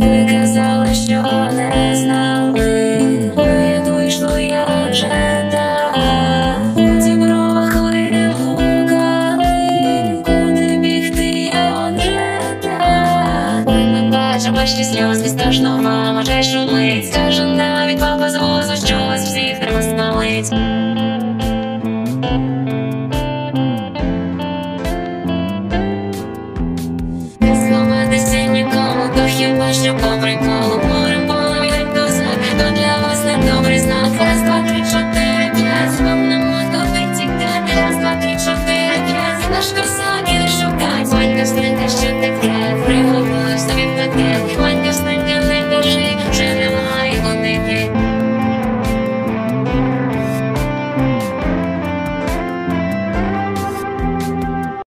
Ви казали, що не знали, як вийшло, я вже так У ви гукали, куди бігти, я вже Ми бачимо ваші сльози, страшно вам вже шумить. Скаже навіть папа з возу, що вас всіх треба наш коса